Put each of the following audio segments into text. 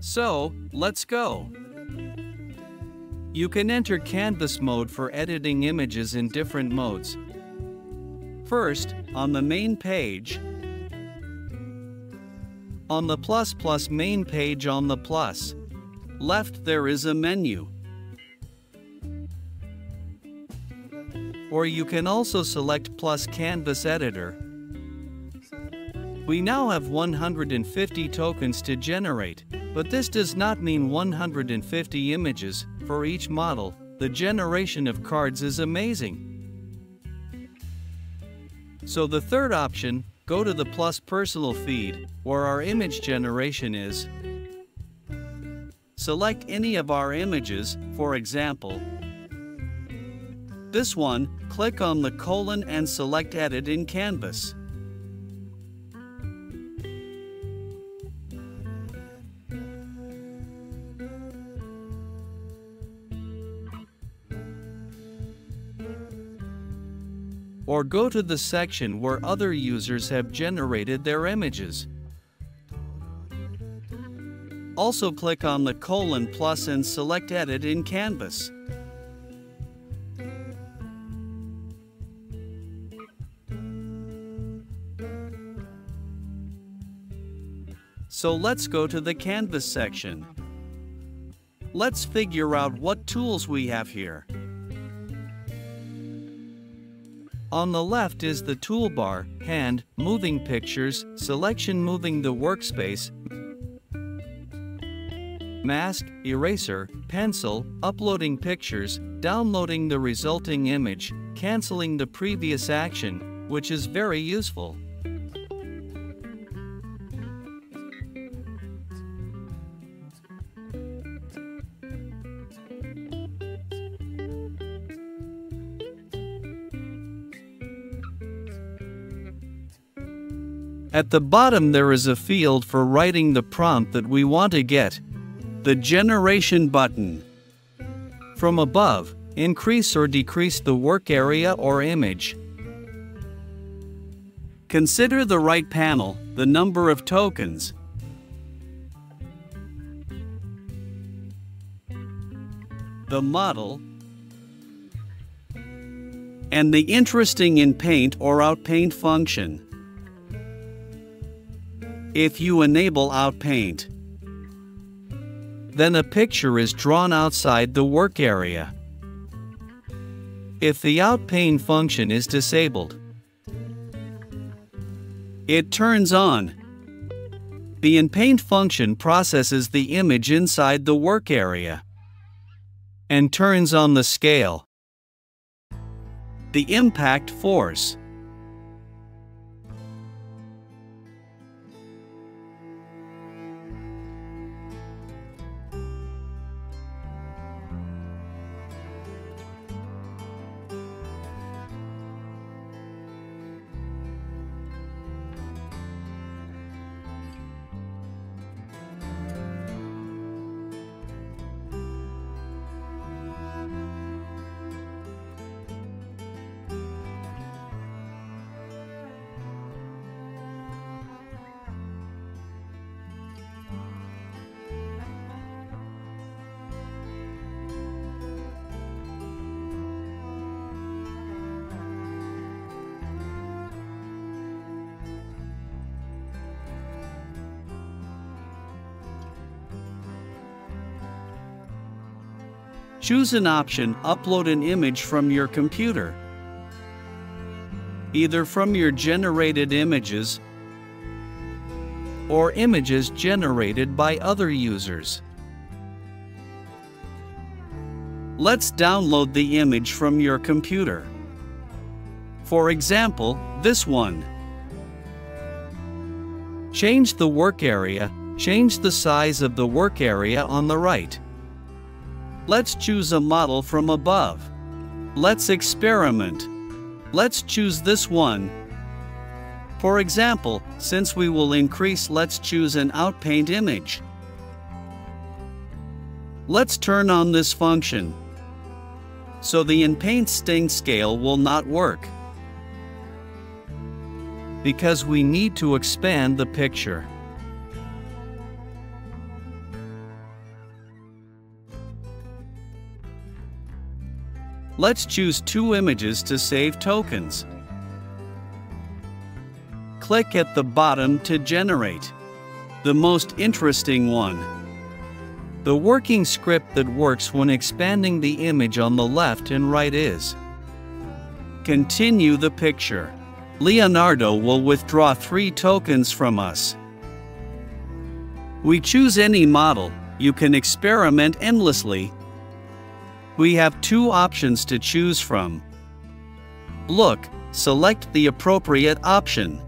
So, let's go. You can enter Canvas mode for editing images in different modes. First, on the main page, on the plus plus main page on the plus, left there is a menu. Or you can also select plus Canvas Editor. We now have 150 tokens to generate, but this does not mean 150 images for each model. The generation of cards is amazing. So the third option, go to the plus personal feed, where our image generation is. Select any of our images, for example, this one, click on the colon and select Edit in Canvas. Or go to the section where other users have generated their images. Also click on the colon plus and select Edit in Canvas. So let's go to the Canvas section. Let's figure out what tools we have here. On the left is the toolbar, hand, moving pictures, selection moving the workspace, mask, eraser, pencil, uploading pictures, downloading the resulting image, canceling the previous action, which is very useful. At the bottom there is a field for writing the prompt that we want to get, the Generation button. From above, increase or decrease the work area or image. Consider the right panel, the number of tokens. The model, and the interesting in paint or outpaint function if you enable Outpaint. Then a picture is drawn outside the work area. If the Outpaint function is disabled, it turns on. The InPaint function processes the image inside the work area and turns on the scale, the impact force, Choose an option Upload an image from your computer, either from your generated images or images generated by other users. Let's download the image from your computer. For example, this one. Change the work area, change the size of the work area on the right. Let's choose a model from above. Let's experiment. Let's choose this one. For example, since we will increase let's choose an outpaint image. Let's turn on this function. So the InPaint sting scale will not work. Because we need to expand the picture. Let's choose two images to save tokens. Click at the bottom to generate. The most interesting one. The working script that works when expanding the image on the left and right is Continue the picture. Leonardo will withdraw three tokens from us. We choose any model, you can experiment endlessly. We have two options to choose from. Look, select the appropriate option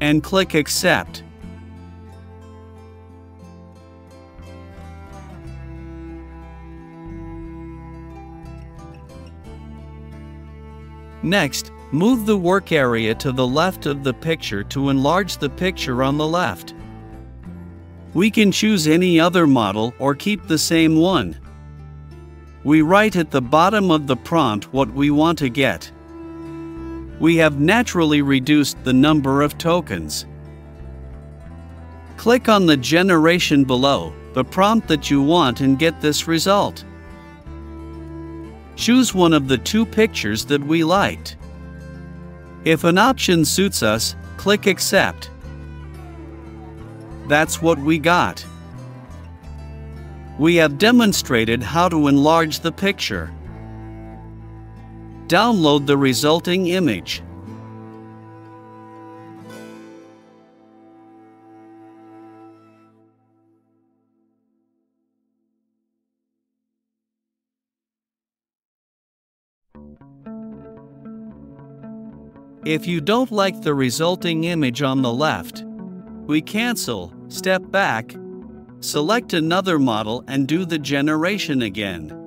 and click Accept. Next, move the work area to the left of the picture to enlarge the picture on the left. We can choose any other model or keep the same one. We write at the bottom of the prompt what we want to get. We have naturally reduced the number of tokens. Click on the generation below, the prompt that you want and get this result. Choose one of the two pictures that we liked. If an option suits us, click Accept. That's what we got. We have demonstrated how to enlarge the picture. Download the resulting image. If you don't like the resulting image on the left, we cancel, step back, select another model and do the generation again.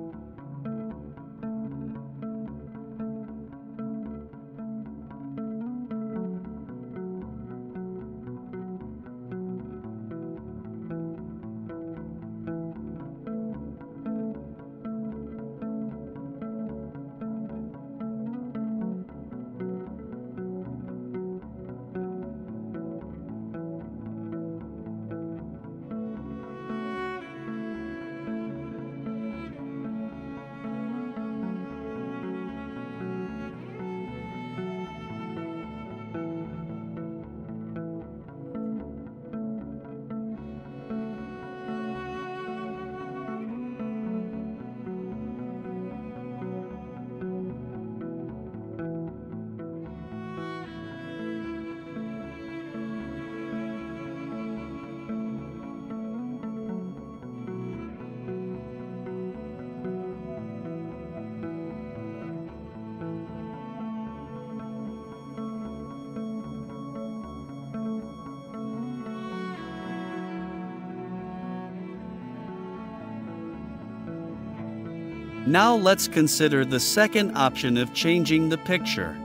Now let's consider the second option of changing the picture.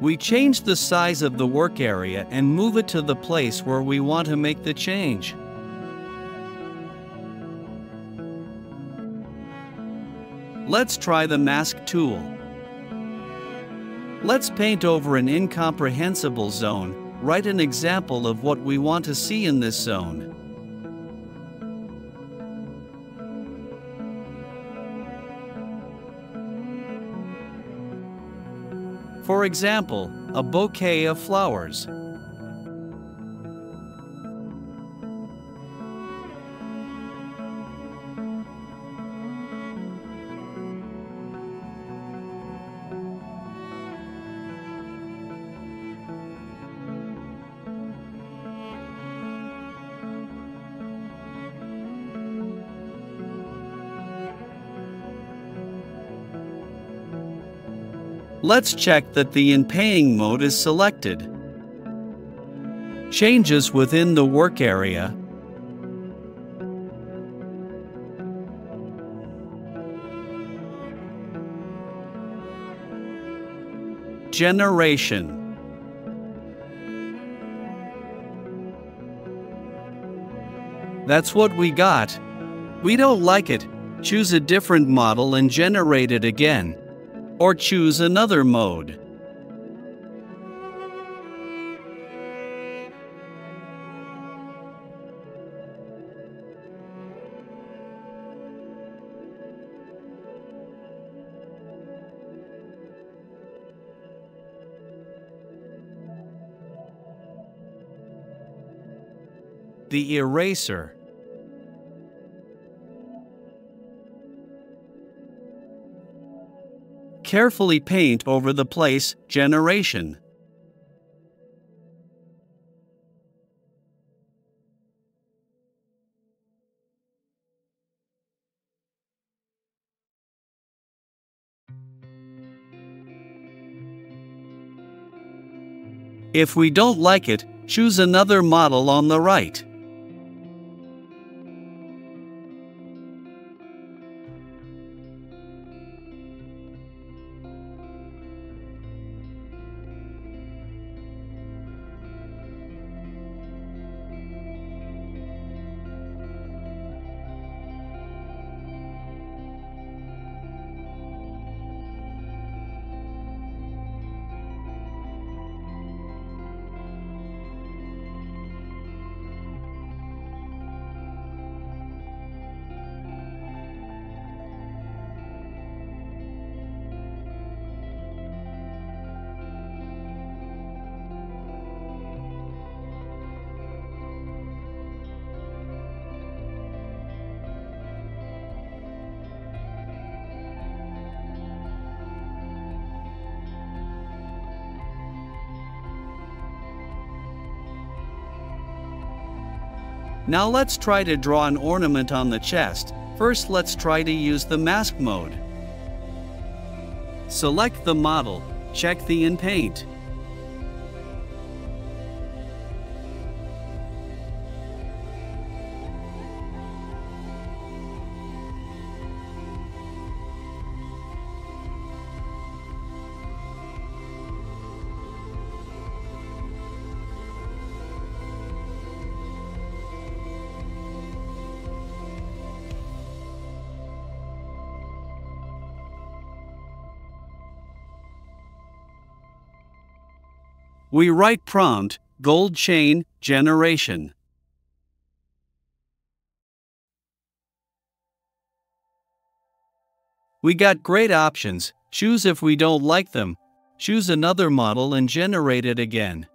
We change the size of the work area and move it to the place where we want to make the change. Let's try the Mask tool. Let's paint over an incomprehensible zone, write an example of what we want to see in this zone. For example, a bouquet of flowers. Let's check that the InPaint mode is selected. Changes within the work area Generation That's what we got. We don't like it. Choose a different model and generate it again or choose another mode. The Eraser Carefully paint over the place generation. If we don't like it, choose another model on the right. Now let's try to draw an ornament on the chest. First let's try to use the mask mode. Select the model, check the in paint. We write prompt gold chain generation. We got great options. Choose if we don't like them. Choose another model and generate it again.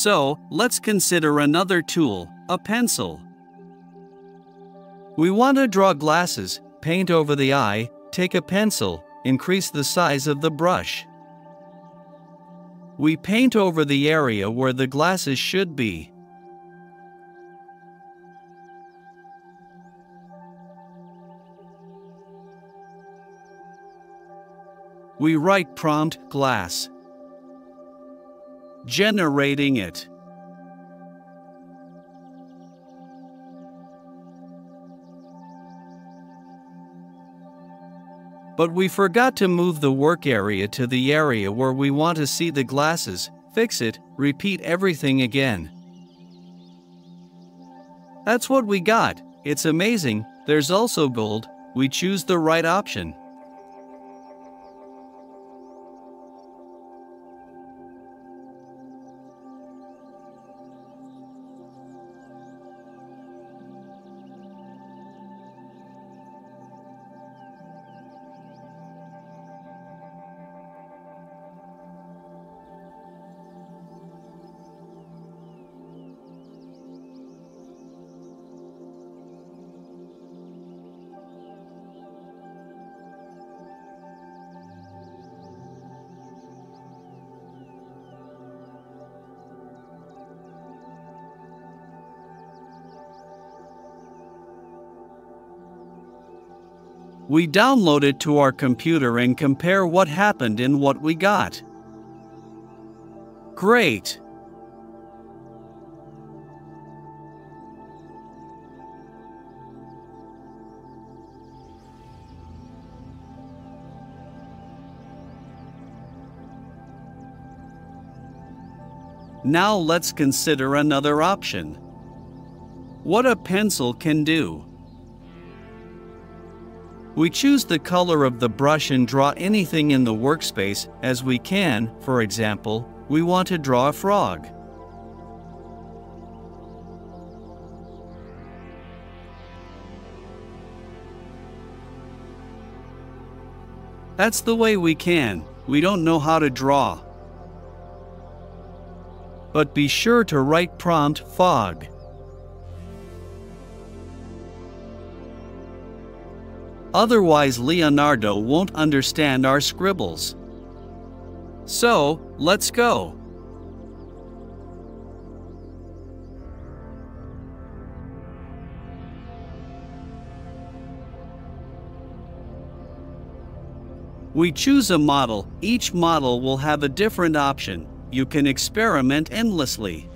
So, let's consider another tool, a pencil. We want to draw glasses, paint over the eye, take a pencil, increase the size of the brush. We paint over the area where the glasses should be. We write prompt glass generating it. But we forgot to move the work area to the area where we want to see the glasses, fix it, repeat everything again. That's what we got. It's amazing. There's also gold. We choose the right option. We download it to our computer and compare what happened and what we got. Great! Now let's consider another option. What a pencil can do. We choose the color of the brush and draw anything in the workspace as we can, for example, we want to draw a frog. That's the way we can. We don't know how to draw. But be sure to write prompt fog. Otherwise Leonardo won't understand our scribbles. So, let's go. We choose a model. Each model will have a different option. You can experiment endlessly.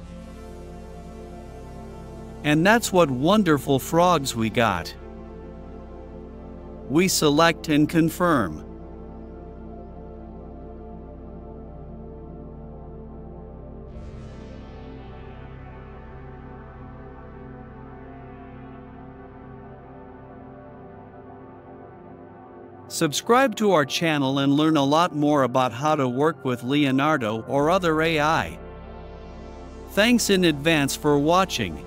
And that's what wonderful frogs we got. We select and confirm. Subscribe to our channel and learn a lot more about how to work with Leonardo or other AI. Thanks in advance for watching.